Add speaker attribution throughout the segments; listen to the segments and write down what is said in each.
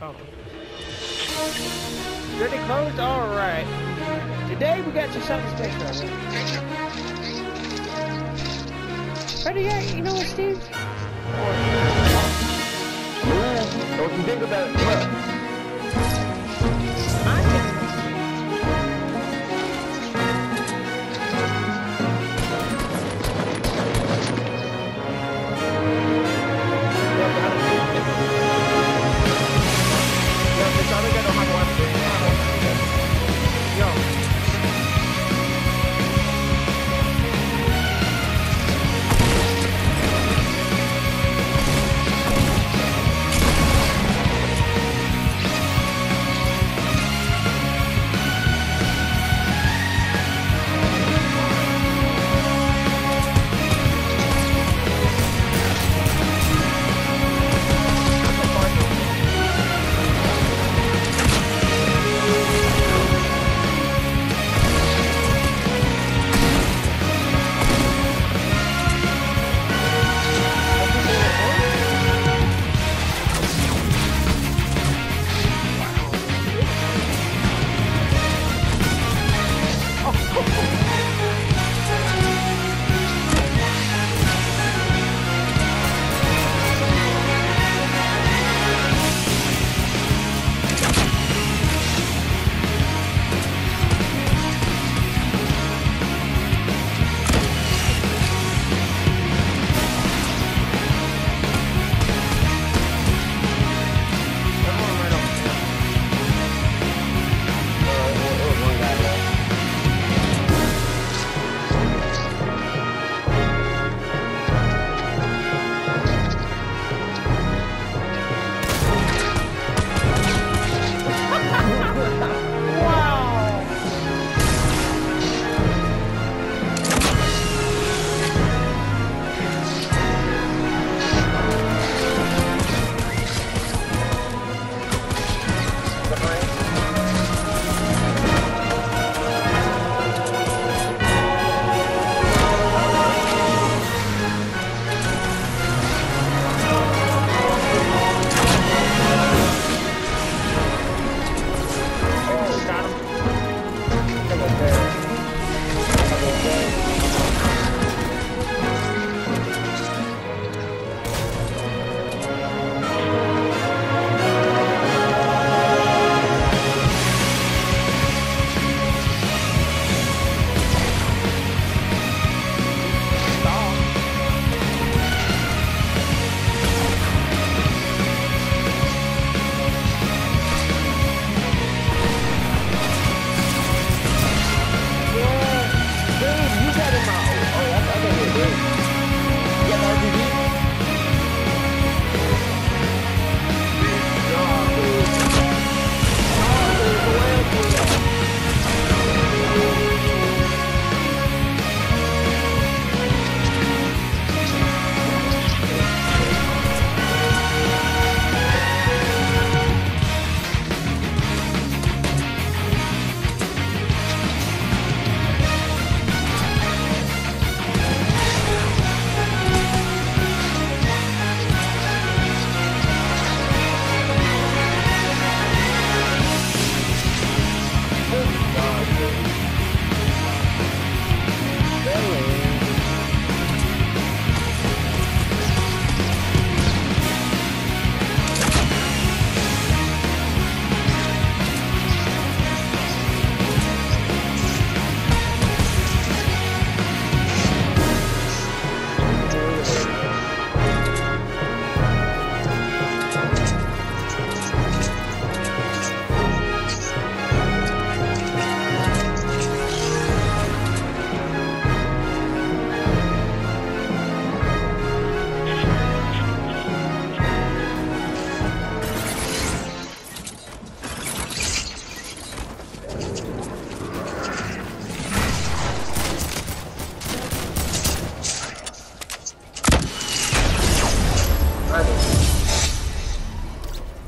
Speaker 1: Oh. Ready closed? Alright. Today we got you something special. Ready yet? You know what, Steve?
Speaker 2: Don't you think about it?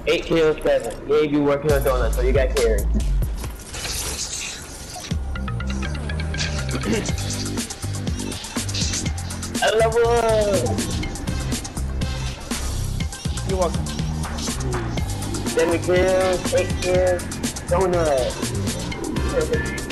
Speaker 2: Eight kills, seven. Gabe, you working on donuts, so you got carry. I love it.
Speaker 1: You're welcome.
Speaker 2: Seven kills, eight kills, donut.